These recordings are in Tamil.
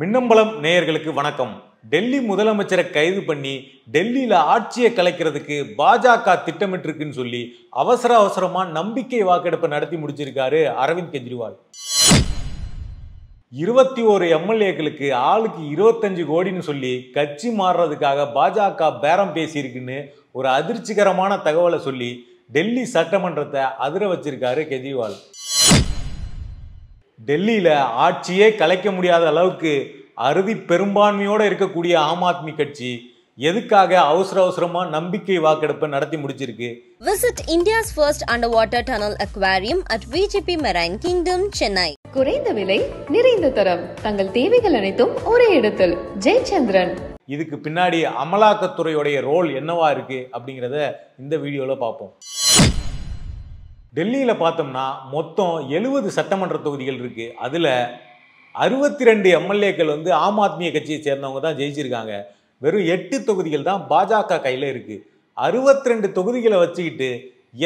மின்னம்பலம் நேயர்களுக்கு வணக்கம். டெல்லி முதலமைச்சரை கைது பண்ணி டெல்லியில் ஆட்சியை கலைக்கிறதுக்கு பாஜக திட்டமிட்டிருக்குன்னு சொல்லி அவசர அவசரமா நம்பிக்கை வாக்கெடுப்பை நடத்தி முடிச்சிருக்காரு அரவிந்த் கெஜ்ரிவால். இருபத்தி ஒரு எம்எல்ஏக்களுக்கு ஆளுக்கு இருபத்தஞ்சு கோடின்னு சொல்லி கட்சி மாறுறதுக்காக பாஜக பேரம் பேசியிருக்குன்னு ஒரு அதிர்ச்சிகரமான தகவலை சொல்லி டெல்லி சட்டமன்றத்தை அதிர வச்சிருக்காரு கெஜ்ரிவால். டெல்லியில ஆட்சியே கலைக்க முடியாத அளவுக்கு அறுதி பெரும்பான்மையோட இருக்கக்கூடிய ஆம் ஆத்மி கட்சி எதுக்காக அவசர அவசரமா நம்பிக்கை வாக்கெடுப்பை நடத்தி முடிச்சிருக்கு? Visit India's first underwater tunnel aquarium at VGP Marine Kingdom, Chennai. குறைந்த விலை நிறைந்த தரம். தங்கள் தேவைகள் அனைத்தும் ஒரே இடத்தில். ஜெயச்சந்திரன். இதுக்கு பின்னாடி அமலாக்கத்துறையுடைய ரோல் என்னவா இருக்கு அப்படிங்கிறத இந்த வீடியோல பார்ப்போம். டெல்லியில் பார்த்தோம்னா மொத்தம் எழுபது சட்டமன்ற தொகுதிகள் இருக்குது அதில் அறுபத்தி ரெண்டு எம்எல்ஏக்கள் வந்து ஆம் ஆத்மிய கட்சியை சேர்ந்தவங்க தான் ஜெயிச்சிருக்காங்க. வெறும் எட்டு தொகுதிகள் தான் பாஜக கையில் இருக்குது அறுபத்தி ரெண்டு தொகுதிகளை வச்சுக்கிட்டு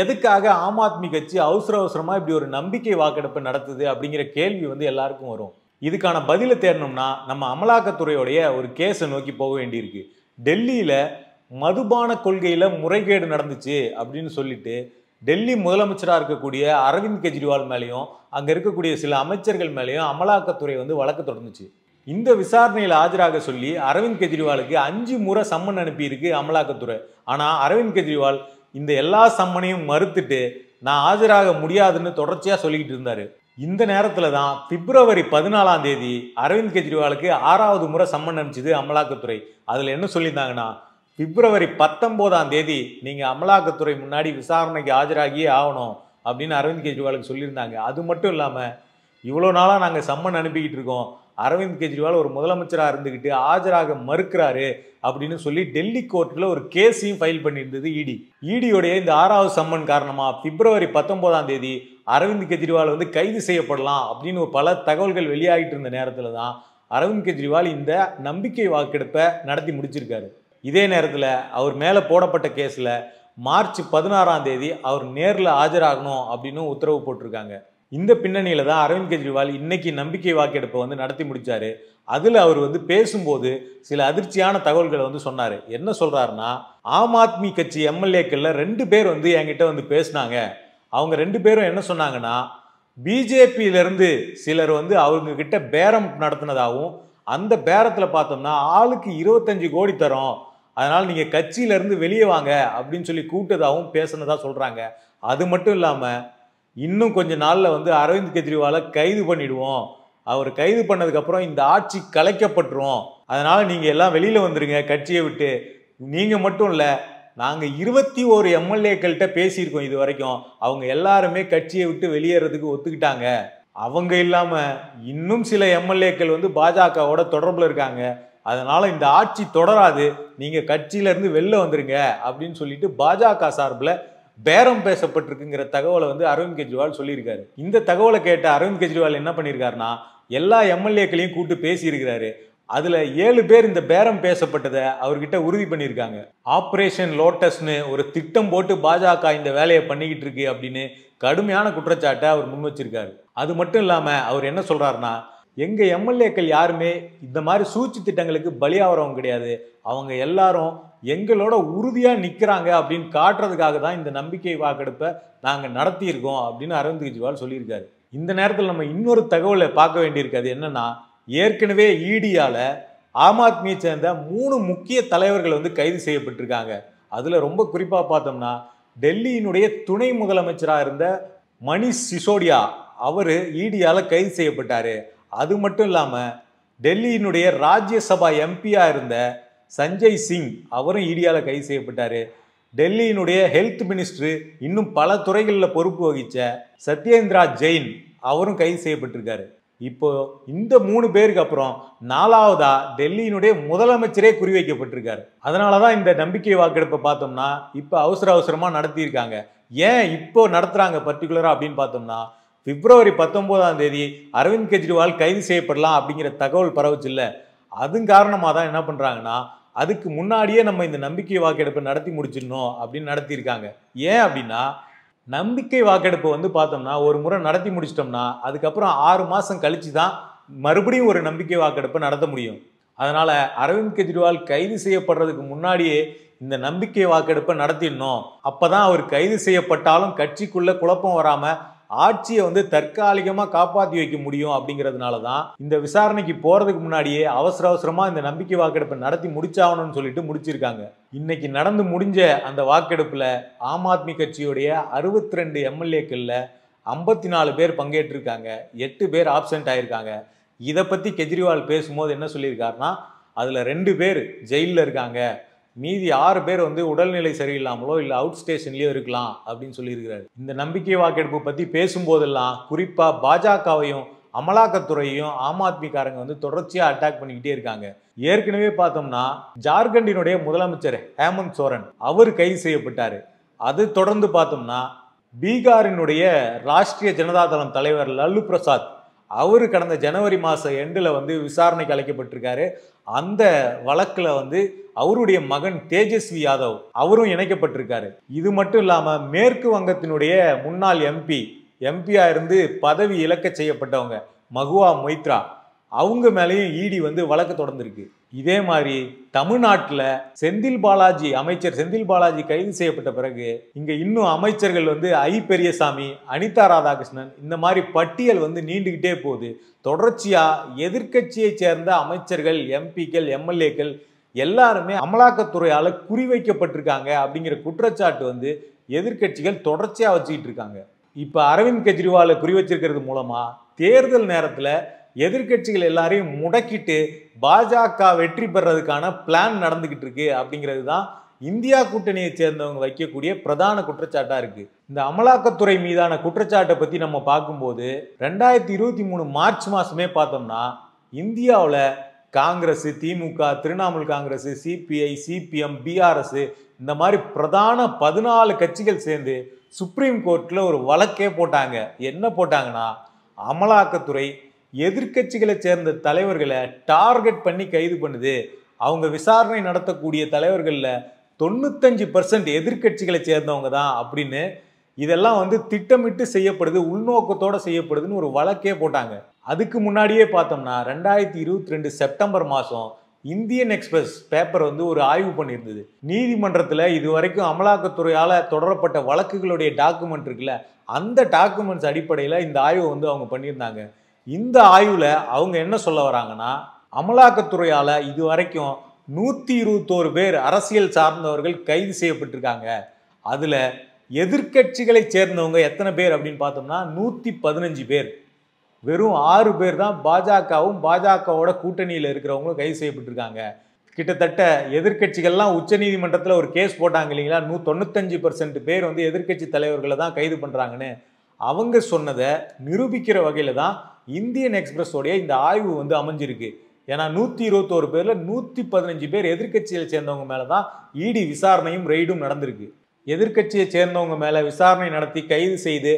எதுக்காக ஆம் ஆத்மி கட்சி அவசர அவசரமாக இப்படி ஒரு நம்பிக்கை வாக்கெடுப்பு நடத்துது அப்படிங்கிற கேள்வி வந்து எல்லாருக்கும் வரும். இதுக்கான பதிலை தேடணும்னா நம்ம அமலாக்கத்துறையோடைய ஒரு கேஸை நோக்கி போக வேண்டியிருக்கு. டெல்லியில் மதுபான கொள்கையில் முறைகேடு நடந்துச்சு அப்படின்னு சொல்லிட்டு டெல்லி முதலமைச்சராக இருக்கக்கூடிய அரவிந்த் கெஜ்ரிவால் மேலேயும் அங்கே இருக்கக்கூடிய சில அமைச்சர்கள் மேலேயும் அமலாக்கத்துறை வந்து வழக்கு தொடர்ந்துச்சு இந்த விசாரணையில் ஆஜராக சொல்லி அரவிந்த் கெஜ்ரிவாலுக்கு அஞ்சு முறை சம்மன் அனுப்பியிருக்கு அமலாக்கத்துறை. ஆனால் அரவிந்த் கெஜ்ரிவால் இந்த எல்லா சம்மனையும் மறுத்துட்டு நான் ஆஜராக முடியாதுன்னு தொடர்ச்சியாக சொல்லிக்கிட்டு இருந்தார். இந்த நேரத்தில் தான் பிப்ரவரி பதினாலாம் தேதி அரவிந்த் கெஜ்ரிவாலுக்கு ஆறாவது முறை சம்மன் அனுப்பிச்சது அமலாக்கத்துறை. அதில் என்ன சொல்லியிருந்தாங்கன்னா பிப்ரவரி பத்தொம்போதாம் தேதி நீங்கள் அமலாக்கத்துறை முன்னாடி விசாரணைக்கு ஆஜராகியே ஆகணும் அப்படின்னு அரவிந்த் கெஜ்ரிவாலுக்கு சொல்லியிருந்தாங்க. அது மட்டும் இல்லாமல் இவ்வளோ நாளாக நாங்கள் சம்மன் அனுப்பிக்கிட்டு இருக்கோம். அரவிந்த் கெஜ்ரிவால் ஒரு முதலமைச்சராக இருந்துக்கிட்டு ஆஜராக மறுக்கிறாரு அப்படின்னு சொல்லி டெல்லி கோர்ட்டில் ஒரு கேஸையும் ஃபைல் பண்ணியிருந்தது இடி. இடியோடைய இந்த ஆறாவது சம்மன் காரணமாக பிப்ரவரி பத்தொம்போதாம் தேதி அரவிந்த் கெஜ்ரிவால் வந்து கைது செய்யப்படலாம் அப்படின்னு ஒரு பல தகவல்கள் வெளியாகிட்டு இருந்த நேரத்தில் தான் அரவிந்த் கெஜ்ரிவால் இந்த நம்பிக்கை வாக்கெடுப்பை நடத்தி முடிச்சிருக்காரு. இதே நேரத்தில் அவர் மேலே போடப்பட்ட கேஸில் மார்ச் பதினாறாம் தேதி அவர் நேரில் ஆஜராகணும் அப்படின்னு உத்தரவு போட்டிருக்காங்க. இந்த பின்னணியில் தான் அரவிந்த் கெஜ்ரிவால் இன்னைக்கு நம்பிக்கை வாக்கெடுப்பை வந்து நடத்தி முடித்தார் அதில் அவர் வந்து பேசும்போது சில அதிர்ச்சியான தகவல்களை வந்து சொன்னார். என்ன சொல்கிறாருன்னா ஆம் ஆத்மி கட்சி எம்எல்ஏக்களில் ரெண்டு பேர் வந்து என்கிட்ட வந்து பேசினாங்க. அவங்க ரெண்டு பேரும் என்ன சொன்னாங்கன்னா பிஜேபியிலேருந்து சிலர் வந்து அவங்கக்கிட்ட பேரம் நடத்தினதாகவும் அந்த பேரத்தில் பார்த்தோம்னா ஆளுக்கு இருபத்தஞ்சு கோடி தரோம். அதனால் நீங்கள் கட்சியிலேருந்து வெளியே வாங்க அப்படின்னு சொல்லி கூட்டதாகவும் பேசினதாக சொல்கிறாங்க அது மட்டும் இல்லாமல் இன்னும் கொஞ்ச நாளில் வந்து அரவிந்த் கெஜ்ரிவாலை கைது பண்ணிடுவோம். அவர் கைது பண்ணதுக்கப்புறம் இந்த ஆட்சி கலைக்கப்பட்டுரும். அதனால் நீங்கள் எல்லாம் வெளியில் வந்துடுங்க கட்சியை விட்டு. நீங்கள் மட்டும் இல்லை நாங்கள் இருபத்தி ஓரு எம்எல்ஏக்கள்கிட்ட பேசியிருக்கோம் இது வரைக்கும். அவங்க எல்லாருமே கட்சியை விட்டு வெளியேறதுக்கு ஒத்துக்கிட்டாங்க. அவங்க இல்லாமல் இன்னும் சில எம்எல்ஏக்கள் வந்து பாஜகவோட தொடர்பில் இருக்காங்க. அதனால் இந்த ஆட்சி தொடராது. நீங்கள் கட்சியிலேருந்து வெளில வந்துருங்க அப்படின்னு சொல்லிட்டு பாஜக சார்பில் பேரம் பேசப்பட்டிருக்குங்கிற தகவலை வந்து அரவிந்த் கெஜ்ரிவால் சொல்லியிருக்காரு. இந்த தகவலை கேட்ட அரவிந்த் கெஜ்ரிவால் என்ன பண்ணியிருக்காருன்னா எல்லா எம்எல்ஏக்களையும் கூப்பிட்டு பேசியிருக்கிறாரு. அதில் ஏழு பேர் இந்த பேரம் பேசப்பட்டதை அவர்கிட்ட உறுதி பண்ணியிருக்காங்க. ஆப்ரேஷன் லோட்டஸ்னு ஒரு திட்டம் போட்டு பாஜக இந்த வேலையை பண்ணிக்கிட்டு இருக்கு அப்படின்னு கடுமையான குற்றச்சாட்டை அவர் முன் வச்சிருக்காரு. அது மட்டும் இல்லாமல் அவர் என்ன சொல்கிறாருன்னா எங்கள் எம்எல்ஏக்கள் யாருமே இந்த மாதிரி சூழ்ச்சி திட்டங்களுக்கு பலியாகிறவங்க கிடையாது. அவங்க எல்லாரும் எங்களோட உறுதியாக நிற்கிறாங்க அப்படின்னு காட்டுறதுக்காக தான் இந்த நம்பிக்கை வாக்கெடுப்பை நாங்கள் நடத்தியிருக்கோம் அப்படின்னு அரவிந்த் கெஜ்ரிவால் சொல்லியிருக்காரு. இந்த நேரத்தில் நம்ம இன்னொரு தகவலை பார்க்க வேண்டியிருக்காது என்னென்னா ஏற்கனவே ஈடியால் ஆம் ஆத்மியை சேர்ந்த மூணு முக்கிய தலைவர்கள் வந்து கைது செய்யப்பட்டிருக்காங்க. அதில் ரொம்ப குறிப்பாக பார்த்தோம்னா டெல்லியினுடைய துணை முதலமைச்சராக இருந்த மணிஷ் சிசோடியா அவர் ஈடியால் கைது செய்யப்பட்டார். அது மட்டும் இல்லாமல் டெல்லியினுடைய ராஜ்யசபா எம்பியாக இருந்த சஞ்சய் சிங் அவரும் ஈடியால கைது செய்யப்பட்டார். டெல்லியினுடைய ஹெல்த் மினிஸ்டர் இன்னும் பல துறைகளில் பொறுப்பு வகித்த சத்யேந்திரா ஜெயின் அவரும் கைது செய்யப்பட்டிருக்காரு. இப்போ இந்த மூணு பேருக்கு அப்புறம் நாலாவதா டெல்லியினுடைய முதலமைச்சரே குறிவைக்கப்பட்டிருக்காரு. அதனாலதான் இந்த நம்பிக்கை வாக்கெடுப்பை பார்த்தோம்னா இப்போ அவசர அவசரமாக நடத்தியிருக்காங்க. ஏன் இப்போ நடத்துகிறாங்க பர்டிகுலராக அப்படின்னு பார்த்தோம்னா பிப்ரவரி பத்தொன்பதாம் தேதி அரவிந்த் கெஜ்ரிவால் கைது செய்யப்படலாம் அப்படிங்கிற தகவல் பரவுச்சு இல்ல அதன் காரணமாக தான் என்ன பண்ணுறாங்கன்னா அதுக்கு முன்னாடியே நம்ம இந்த நம்பிக்கை வாக்கெடுப்பை நடத்தி முடிச்சிடணும் அப்படின்னு நடத்தியிருக்காங்க. ஏன் அப்படின்னா நம்பிக்கை வாக்கெடுப்பு வந்து பார்த்தோம்னா ஒரு முறை நடத்தி முடிச்சிட்டோம்னா அதுக்கப்புறம் ஆறு மாதம் கழித்து தான் மறுபடியும் ஒரு நம்பிக்கை வாக்கெடுப்பை நடத்த முடியும். அதனால் அரவிந்த் கெஜ்ரிவால் கைது செய்யப்படுறதுக்கு முன்னாடியே இந்த நம்பிக்கை வாக்கெடுப்பை நடத்திடணும். அப்போ தான் அவர் கைது செய்யப்பட்டாலும் கட்சிக்குள்ளே குழப்பம் வராமல் ஆட்சியை வந்து தற்காலிகமாக காப்பாற்றி வைக்க முடியும் அப்படிங்கிறதுனால தான் இந்த விசாரணைக்கு போகிறதுக்கு முன்னாடியே அவசர அவசரமாக இந்த நம்பிக்கை வாக்கெடுப்பை நடத்தி முடிச்சாகணும்னு சொல்லிட்டு முடிச்சிருக்காங்க. இன்னைக்கு நடந்து முடிஞ்ச அந்த வாக்கெடுப்பில் ஆம் ஆத்மி கட்சியுடைய அறுபத்தி ரெண்டு எம்எல்ஏக்களில் ஐம்பத்தி நாலு பேர் பங்கேற்றிருக்காங்க. எட்டு பேர் ஆப்சென்ட் ஆயிருக்காங்க. இதை பற்றி கெஜ்ரிவால் பேசும்போது என்ன சொல்லியிருக்காருன்னா அதில் ரெண்டு பேர் ஜெயிலில் இருக்காங்க. மீதி ஆறு பேர் வந்து உடல்நிலை சரியில்லாமலோ இல்லை அவுட் ஸ்டேஷன்லயோ இருக்கலாம் அப்படின்னு சொல்லியிருக்கிறாரு. இந்த நம்பிக்கை வாக்கெடுப்பு பத்தி பேசும்போதெல்லாம் குறிப்பா பாஜகவையும் அமலாக்கத்துறையையும் ஆம் ஆத்மிக்காரங்க வந்து தொடர்ச்சியா அட்டாக் பண்ணிக்கிட்டே இருக்காங்க. ஏற்கனவே பார்த்தோம்னா ஜார்க்கண்டினுடைய முதலமைச்சர் ஹேமந்த் சோரன் அவர் கைது செய்யப்பட்டார். அது தொடர்ந்து பார்த்தோம்னா பீகாரினுடைய ராஷ்டிரிய ஜனதா தளம் தலைவர் லல்லு பிரசாத் அவர் கடந்த ஜனவரி மாதம் எண்டில் வந்து விசாரணைக்கு அழைக்கப்பட்டிருக்காரு. அந்த வழக்கில் வந்து அவருடைய மகன் தேஜஸ்வி யாதவ் அவரும் இணைக்கப்பட்டிருக்காரு. இது மட்டும் இல்லாமல் மேற்கு வங்கத்தினுடைய முன்னாள் எம்பி எம்பியா இருந்து பதவி இழக்க செய்யப்பட்டவங்க மகுவா மொய்த்ரா அவங்க மேலேயும் இடி வந்து வழக்கு தொடர்ந்துருக்கு. இதே மாதிரி தமிழ்நாட்டில் செந்தில் பாலாஜி அமைச்சர் செந்தில் பாலாஜி கைது செய்யப்பட்ட பிறகு இங்க இன்னும் அமைச்சர்கள் வந்து ஐ பெரியசாமி அனிதா ராதாகிருஷ்ணன் இந்த மாதிரி பட்டியல் வந்து நீண்டுகிட்டே போகுது. தொடர்ச்சியா எதிர்க்கட்சியை சேர்ந்த அமைச்சர்கள் எம்பிக்கள் எம்எல்ஏக்கள் எல்லாருமே அமலாக்கத்துறையால் குறிவைக்கப்பட்டிருக்காங்க அப்படிங்கிற குற்றச்சாட்டு வந்து எதிர்க்கட்சிகள் தொடர்ச்சியாக வச்சுக்கிட்டு இருக்காங்க. இப்போ அரவிந்த் கெஜ்ரிவாலை குறி வச்சிருக்கிறது மூலமாக தேர்தல் நேரத்தில் எதிர்க்கட்சிகள் எல்லாரையும் முடக்கிட்டு பாஜக வெற்றி பெறதுக்கான பிளான் நடந்துகிட்டு இருக்கு அப்படிங்கிறது தான் இந்தியா கூட்டணியை சேர்ந்தவங்க வைக்கக்கூடிய பிரதான குற்றச்சாட்டா இருக்கு. இந்த அமலாக்கத்துறை மீதான குற்றச்சாட்டை பத்தி நம்ம பார்க்கும்போது ரெண்டாயிரத்தி இருபத்தி மூணு மார்ச் மாசமே பார்த்தோம்னா இந்தியாவில் Congress DMK Trinamool Congress CPI CPM BRS இந்த மாதிரி பிரதான பதினாலு கட்சிகள் சேர்ந்து சுப்ரீம் கோர்ட்டில் ஒரு வழக்கே போட்டாங்க. என்ன போட்டாங்கன்னா அமலாக்கத்துறை எதிர்க்கட்சிகளை சேர்ந்த தலைவர்களை டார்கெட் பண்ணி கைது பண்ணுது. அவங்க விசாரணை நடத்தக்கூடிய தலைவர்களில் தொண்ணூத்தஞ்சு பர்சன்ட் எதிர்க்கட்சிகளை சேர்ந்தவங்க தான் அப்படின்னு இதெல்லாம் வந்து திட்டமிட்டு செய்யப்படுது உள்நோக்கத்தோடு செய்யப்படுதுன்னு ஒரு வழக்கே போட்டாங்க. அதுக்கு முன்னாடியே பார்த்தோம்னா ரெண்டாயிரத்தி இருபத்தி ரெண்டு செப்டம்பர் மாதம் இந்தியன் எக்ஸ்பிரஸ் பேப்பர் வந்து ஒரு ஆய்வு பண்ணியிருந்தது. நீதிமன்றத்தில் இது வரைக்கும் அமலாக்கத்துறையால் தொடரப்பட்ட வழக்குகளுடைய டாக்குமெண்ட் இருக்குல்ல அந்த டாக்குமெண்ட்ஸ் அடிப்படையில் இந்த ஆய்வை வந்து அவங்க பண்ணியிருந்தாங்க. இந்த ஆய்வில் அவங்க என்ன சொல்ல வராங்கன்னா அமலாக்கத்துறையால் இது வரைக்கும் நூற்றி இருபத்தோரு பேர் அரசியல் சார்ந்தவர்கள் கைது செய்யப்பட்டிருக்காங்க. அதில் எதிர்க்கட்சிகளை சேர்ந்தவங்க எத்தனை பேர் அப்படின்னு பார்த்தோம்னா நூற்றி பதினஞ்சு பேர். வெறும் ஆறு பேர் தான் பாஜகவும் பாஜகவோட கூட்டணியில் இருக்கிறவங்களும் கைது செய்யப்பட்டிருக்காங்க. கிட்டத்தட்ட எதிர்க்கட்சிகள்லாம் உச்சநீதிமன்றத்தில் ஒரு கேஸ் போட்டாங்க இல்லைங்களா? நூ தொண்ணூத்தஞ்சு பர்சன்ட் பேர் வந்து எதிர்க்கட்சி தலைவர்களை தான் கைது பண்ணுறாங்கன்னு அவங்க சொன்னதை நிரூபிக்கிற வகையில் தான் இந்தியன் எக்ஸ்பிரஸோடைய இந்த ஆய்வு வந்து அமைஞ்சிருக்கு. ஏன்னா நூற்றி இருபத்தோரு பேரில் நூற்றி பதினஞ்சு பேர் எதிர்கட்சியை சேர்ந்தவங்க மேலே தான் இடி விசாரணையும் ரெய்டும் நடந்திருக்கு. எதிர்க்கட்சியை சேர்ந்தவங்க மேலே விசாரணை நடத்தி கைது செய்து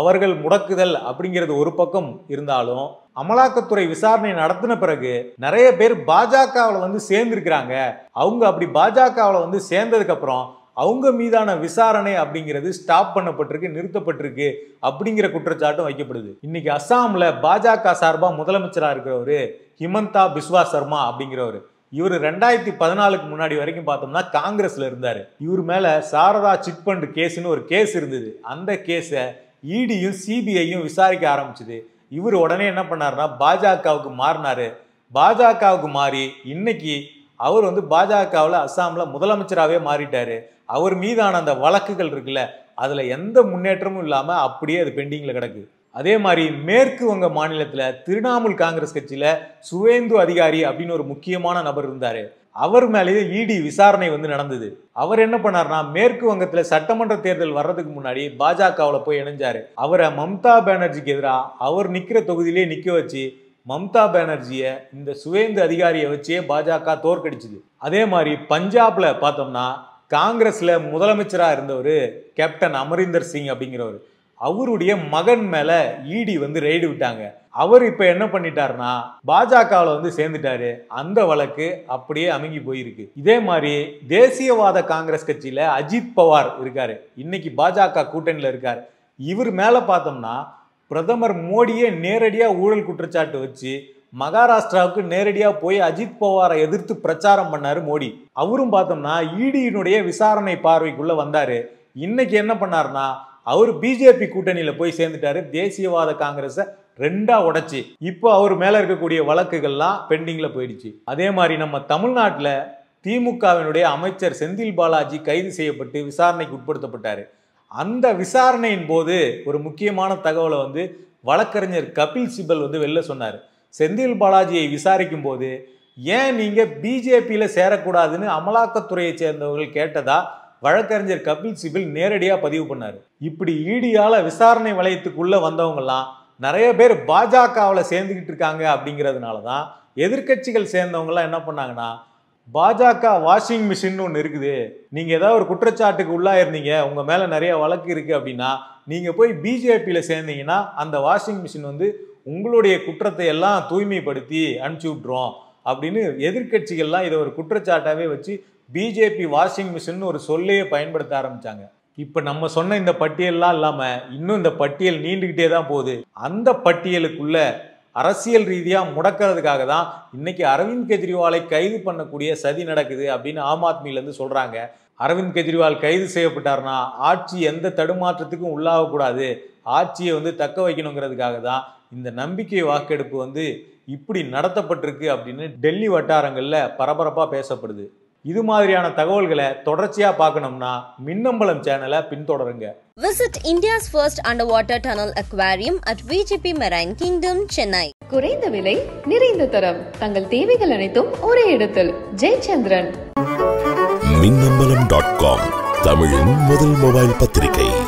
அவர்கள் முடக்குதல் அப்படிங்கிறது ஒரு பக்கம் இருந்தாலும் அமலாக்கத்துறை விசாரணை நடத்தின பிறகு நிறைய பேர் பாஜகவில் வந்து சேர்ந்திருக்கிறாங்க. அவங்க அப்படி பாஜகவில் வந்து சேர்ந்ததுக்கப்புறம் அவங்க மீதான விசாரணை அப்படிங்கிறது ஸ்டாப் பண்ணப்பட்டிருக்கு நிறுத்தப்பட்டிருக்கு அப்படிங்கிற குற்றச்சாட்டும் வைக்கப்படுது. இன்னைக்கு அஸ்ஸாமில் பாஜக சார்பாக முதலமைச்சராக இருக்கிறவரு ஹிமந்தா பிஸ்வா சர்மா அப்படிங்கிறவர். இவர் ரெண்டாயிரத்தி பதினாலுக்கு முன்னாடி வரைக்கும் பார்த்தோம்னா காங்கிரஸ்ல இருந்தார். இவர் மேலே சாரதா சிட் ஃபண்ட் கேஸ்னு ஒரு கேஸ் இருந்தது. அந்த கேஸை இடியும் சிபிஐயும் விசாரிக்க ஆரம்பிச்சது. இவர் உடனே என்ன பண்ணாருன்னா பாஜகவுக்கு மாறினாரு. பாஜகவுக்கு மாறி இன்னைக்கு அவர் வந்து பாஜகவில் அஸ்ஸாமில் முதலமைச்சராகவே மாறிட்டாரு. அவர் மீதான அந்த வழக்குகள் இருக்குல்ல அதில் எந்த முன்னேற்றமும் இல்லாமல் அப்படியே அது பெண்டிங்கில் கிடக்கு. அதே மாதிரி மேற்கு வங்க மாநிலத்தில் திரிணாமுல் காங்கிரஸ் கட்சியில் சுவேந்து அதிகாரி அப்படின்னு ஒரு முக்கியமான நபர் இருந்தார். அவர் மேலேயே இடி விசாரணை வந்து நடந்தது. அவர் என்ன பண்ணார்னா மேற்கு வங்கத்தில் சட்டமன்ற தேர்தல் வர்றதுக்கு முன்னாடி பாஜகவில் போய் இணைஞ்சாரு. அவரை மம்தா பானர்ஜிக்கு எதிராக அவர் நிற்கிற தொகுதியிலே நிற்க வச்சு மம்தா பானர்ஜியை இந்த சுவேந்து அதிகாரியை வச்சே பாஜக தோற்கடிச்சுது. அதே மாதிரி பஞ்சாப்ல பார்த்தோம்னா காங்கிரஸ்ல முதலமைச்சராக இருந்தவர் கேப்டன் அமரிந்தர் சிங் அப்படிங்கிறவர். அவருடைய மகன் மேல இடி வந்து ரெய்டு விட்டாங்க. அவர் இப்ப என்ன பண்ணிட்டாருன்னா பாஜகவில் வந்து சேர்ந்துட்டாரு. அந்த வழக்கு அப்படியே அமுங்கி போயிருக்கு. இதே மாதிரி தேசியவாத காங்கிரஸ் கட்சியில அஜித் பவார் இருக்காரு. இன்னைக்கு பாஜக கூட்டணியில இருக்காரு. இவர் மேல பார்த்தோம்னா பிரதமர் மோடியே நேரடியாக ஊழல் குற்றச்சாட்டு வச்சு மகாராஷ்டிராவுக்கு நேரடியாக போய் அஜித் பவாரை எதிர்த்து பிரச்சாரம் பண்ணார் மோடி. அவரும் பார்த்தோம்னா இடியினுடைய விசாரணை பார்வைக்குள்ளே வந்தார். இன்னைக்கு என்ன பண்ணாருன்னா அவர் பிஜேபி கூட்டணியில் போய் சேர்ந்துட்டாரு. தேசியவாத காங்கிரஸை ரெண்டா உடைச்சி. இப்போ அவர் மேலே இருக்கக்கூடிய வழக்குகள்லாம் பெண்டிங்கில் போயிடுச்சு. அதே மாதிரி நம்ம தமிழ்நாட்டில் திமுகவினுடைய அமைச்சர் செந்தில் பாலாஜி கைது செய்யப்பட்டு விசாரணைக்கு உட்படுத்தப்பட்டார். அந்த விசாரணையின் போது ஒரு முக்கியமான தகவலை வந்து வழக்கறிஞர் கபில் சிபல் வந்து வெளில சொன்னார். செந்தில் பாலாஜியை விசாரிக்கும் போது ஏன் நீங்கள் பிஜேபியில் சேரக்கூடாதுன்னு அமலாக்கத்துறையை சேர்ந்தவர்கள் கேட்டதா? வழக்கறிஞர் கபில் சிபில் நேரடியாக பதிவு பண்ணார். இப்படி ஈடியால் விசாரணை வளையத்துக்குள்ள வந்தவங்கலாம் நிறைய பேர் பாஜகவில் சேர்ந்துக்கிட்டு இருக்காங்க அப்படிங்கிறதுனால தான் எதிர்க்கட்சிகள் சேர்ந்தவங்கலாம் என்ன பண்ணாங்கன்னா பாஜக வாஷிங் மிஷின் ஒன்று இருக்குது. நீங்கள் ஏதாவது ஒரு குற்றச்சாட்டுக்கு உள்ளாயிருந்தீங்க. உங்கள் மேலே நிறைய வழக்கு இருக்குது அப்படின்னா நீங்கள் போய் பிஜேபியில் சேர்ந்தீங்கன்னா அந்த வாஷிங் மிஷின் வந்து உங்களுடைய குற்றத்தை எல்லாம் தூய்மைப்படுத்தி அனுப்பிச்சி விட்றோம் அப்படின்னு எதிர்க்கட்சிகள்லாம் இதை ஒரு குற்றச்சாட்டாகவே வச்சு பிஜேபி வாஷிங் மிஷின் ஒரு சொல்லையே பயன்படுத்த ஆரம்பித்தாங்க இப்போ நம்ம சொன்ன இந்த பட்டியல்லாம் இல்லாமல் இன்னும் இந்த பட்டியல் நீண்டுக்கிட்டே தான் போகுது. அந்த பட்டியலுக்குள்ள அரசியல் ரீதியாக முடக்கிறதுக்காக தான் இன்னைக்கு அரவிந்த் கெஜ்ரிவாலை கைது பண்ணக்கூடிய சதி நடக்குது அப்படின்னு ஆம் ஆத்மியிலேருந்து சொல்கிறாங்க அரவிந்த் கெஜ்ரிவால் கைது செய்யப்பட்டார்னா ஆட்சி எந்த தடுமாற்றத்துக்கும் உள்ளாகக்கூடாது. ஆட்சியை வந்து தக்க வைக்கணுங்கிறதுக்காக தான் இந்த நம்பிக்கை வாக்கெடுப்பு வந்து இப்படி நடத்தப்பட்டிருக்கு அப்படின்னு டெல்லி வட்டாரங்களில் பரபரப்பாக பேசப்படுது. இது மாதிரியான தகவல்களை தொடர்ச்சியாக பார்க்கணும்னா மின்னம்பலம் சேனலை பின்தொடருங்க. Visit India's first underwater tunnel aquarium at VGP Marine Kingdom, Chennai. குறைந்த விலை நிறைந்த தரம். தங்கள் தேவைகள் அனைத்தும் ஒரே இடத்தில். ஜெயச்சந்திரன். மின்னம்பலம் டாட் காம் தமிழின் முதல் மொபைல் பத்திரிகை.